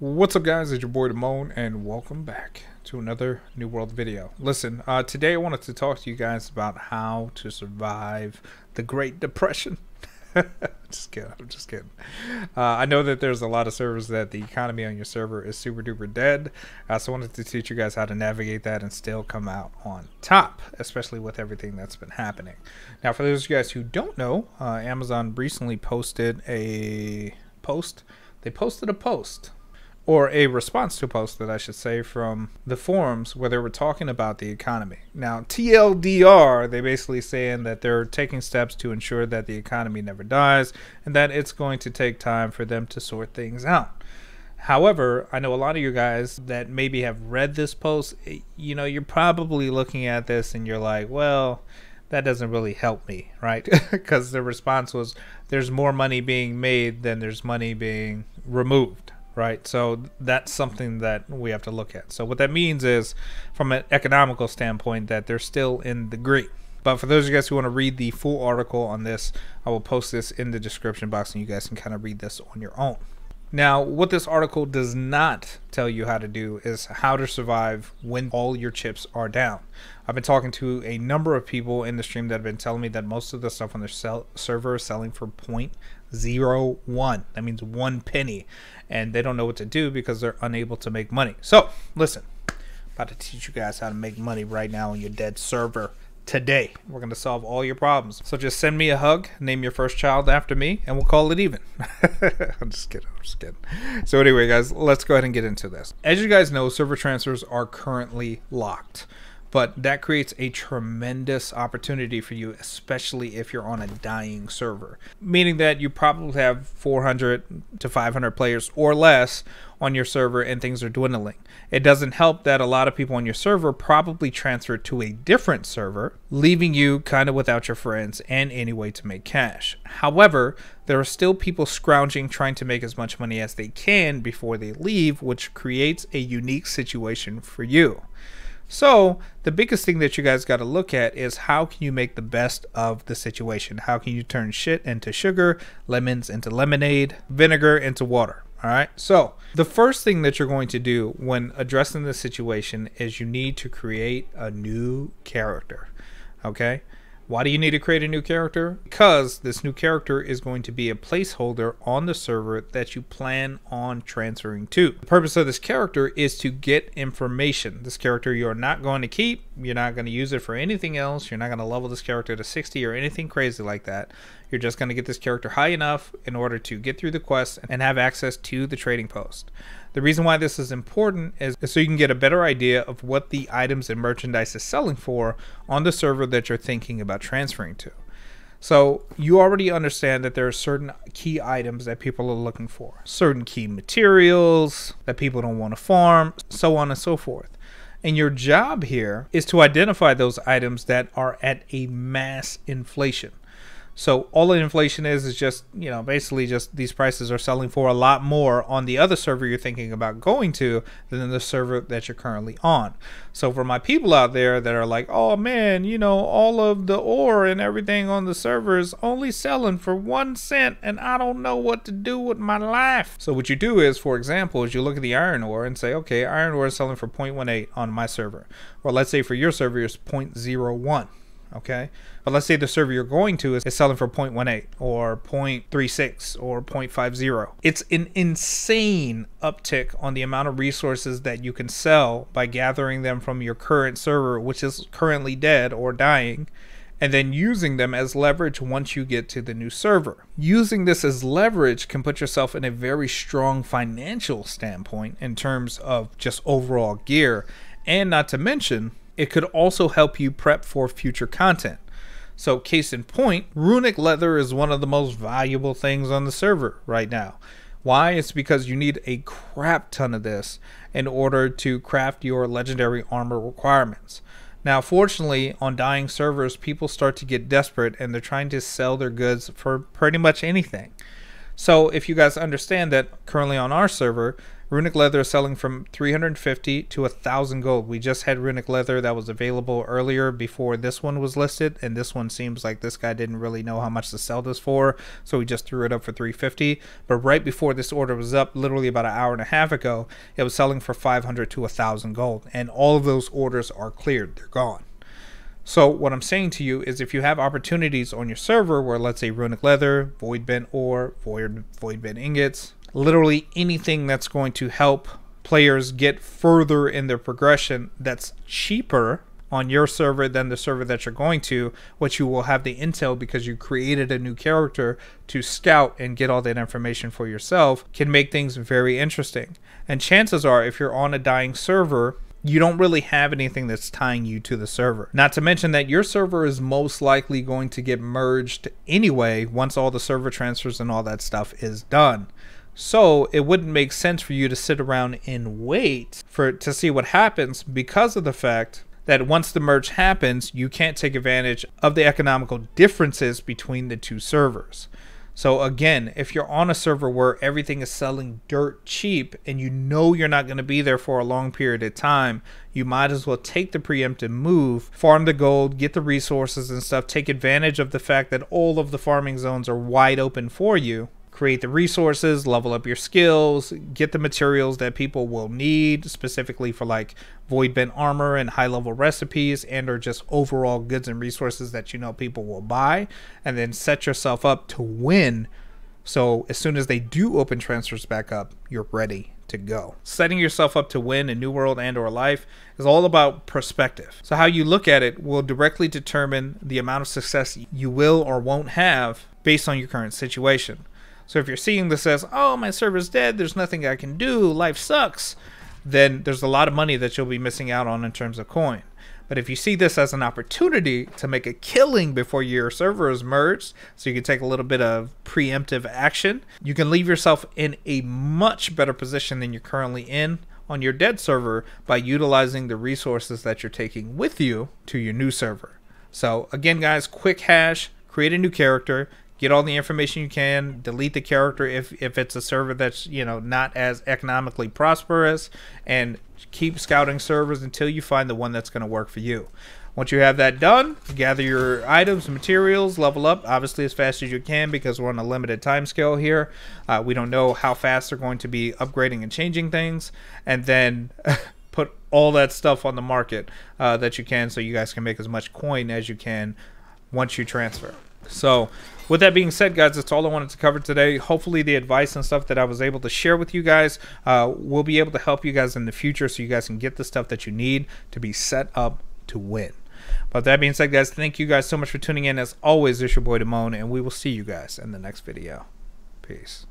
What's up guys, it's your boy Demone and welcome back to another New World video. Listen, uh, today I wanted to talk to you guys about how to survive the Great Depression. just kidding, I'm just kidding. Uh, I know that there's a lot of servers that the economy on your server is super duper dead. Uh, so I wanted to teach you guys how to navigate that and still come out on top, especially with everything that's been happening. Now for those of you guys who don't know, uh, Amazon recently posted a post. They posted a post or a response to a post that I should say from the forums where they were talking about the economy. Now, TLDR, they basically saying that they're taking steps to ensure that the economy never dies and that it's going to take time for them to sort things out. However, I know a lot of you guys that maybe have read this post, eh, you know, you're probably looking at this and you're like, well, that doesn't really help me, right? Because the response was there's more money being made than there's money being removed right? So that's something that we have to look at. So what that means is, from an economical standpoint, that they're still in the green. But for those of you guys who want to read the full article on this, I will post this in the description box and you guys can kind of read this on your own. Now, what this article does not tell you how to do is how to survive when all your chips are down. I've been talking to a number of people in the stream that have been telling me that most of the stuff on their sell- server is selling for 0.01. That means one penny. And they don't know what to do because they're unable to make money. So, listen, about to teach you guys how to make money right now on your dead server today. We're going to solve all your problems. So just send me a hug, name your first child after me, and we'll call it even. I'm just kidding. I'm just kidding. So anyway, guys, let's go ahead and get into this. As you guys know, server transfers are currently locked but that creates a tremendous opportunity for you, especially if you're on a dying server. Meaning that you probably have 400 to 500 players or less on your server and things are dwindling. It doesn't help that a lot of people on your server probably transferred to a different server, leaving you kind of without your friends and any way to make cash. However, there are still people scrounging trying to make as much money as they can before they leave, which creates a unique situation for you. So, the biggest thing that you guys got to look at is how can you make the best of the situation? How can you turn shit into sugar, lemons into lemonade, vinegar into water? All right. So, the first thing that you're going to do when addressing the situation is you need to create a new character. Okay? Why do you need to create a new character? Because this new character is going to be a placeholder on the server that you plan on transferring to. The purpose of this character is to get information. This character you're not going to keep, you're not going to use it for anything else, you're not going to level this character to 60 or anything crazy like that. You're just going to get this character high enough in order to get through the quest and have access to the trading post. The reason why this is important is, so you can get a better idea of what the items and merchandise is selling for on the server that you're thinking about transferring to. So you already understand that there are certain key items that people are looking for, certain key materials that people don't want to farm, so on and so forth. And your job here is to identify those items that are at a mass inflation. So all the inflation is is just you know basically just these prices are selling for a lot more on the other server you're thinking about going to than the server that you're currently on. So for my people out there that are like, oh man, you know all of the ore and everything on the server is only selling for one cent, and I don't know what to do with my life. So what you do is, for example, is you look at the iron ore and say, okay, iron ore is selling for 0.18 on my server, or let's say for your server it's 0.01 okay? But let's say the server you're going to is, selling for 0.18 or 0.36 or 0.50. It's an insane uptick on the amount of resources that you can sell by gathering them from your current server, which is currently dead or dying, and then using them as leverage once you get to the new server. Using this as leverage can put yourself in a very strong financial standpoint in terms of just overall gear, and not to mention it could also help you prep for future content. So, case in point, runic leather is one of the most valuable things on the server right now. Why? It's because you need a crap ton of this in order to craft your legendary armor requirements. Now, fortunately, on dying servers, people start to get desperate and they're trying to sell their goods for pretty much anything. So, if you guys understand that currently on our server, Runic leather is selling from 350 to 1000 gold. We just had runic leather that was available earlier before this one was listed, and this one seems like this guy didn't really know how much to sell this for, so we just threw it up for 350. But right before this order was up, literally about an hour and a half ago, it was selling for 500 to 1000 gold, and all of those orders are cleared. They're gone. So what I'm saying to you is if you have opportunities on your server where let's say runic leather, void bent ore, void void bent ingots, literally anything that's going to help players get further in their progression that's cheaper on your server than the server that you're going to, which you will have the intel because you created a new character to scout and get all that information for yourself, can make things very interesting. And chances are, if you're on a dying server, you don't really have anything that's tying you to the server. Not to mention that your server is most likely going to get merged anyway once all the server transfers and all that stuff is done. So it wouldn't make sense for you to sit around and wait for to see what happens because of the fact that once the merge happens, you can't take advantage of the economical differences between the two servers. So again, if you're on a server where everything is selling dirt cheap and you know you're not going to be there for a long period of time, you might as well take the preemptive move, farm the gold, get the resources and stuff, take advantage of the fact that all of the farming zones are wide open for you create the resources, level up your skills, get the materials that people will need specifically for like void bent armor and high level recipes and or just overall goods and resources that you know people will buy and then set yourself up to win so as soon as they do open transfers back up, you're ready to go. Setting yourself up to win in New World and or life is all about perspective. So how you look at it will directly determine the amount of success you will or won't have based on your current situation. So if you're seeing this as, oh, my server's dead, there's nothing I can do, life sucks, then there's a lot of money that you'll be missing out on in terms of coin. But if you see this as an opportunity to make a killing before your server is merged, so you can take a little bit of preemptive action, you can leave yourself in a much better position than you're currently in on your dead server by utilizing the resources that you're taking with you to your new server. So again, guys, quick hash, create a new character, get all the information you can delete the character if if it's a server that's you know not as economically prosperous and keep scouting servers until you find the one that's going to work for you. Once you have that done gather your items and materials level up obviously as fast as you can because we're on a limited time scale here. Uh, we don't know how fast they're going to be upgrading and changing things. And then put all that stuff on the market uh, that you can so you guys can make as much coin as you can once you transfer so, with that being said, guys, that's all I wanted to cover today. Hopefully, the advice and stuff that I was able to share with you guys uh, will be able to help you guys in the future so you guys can get the stuff that you need to be set up to win. But that being said, guys, thank you guys so much for tuning in. As always, it's your boy Demone, and we will see you guys in the next video. Peace.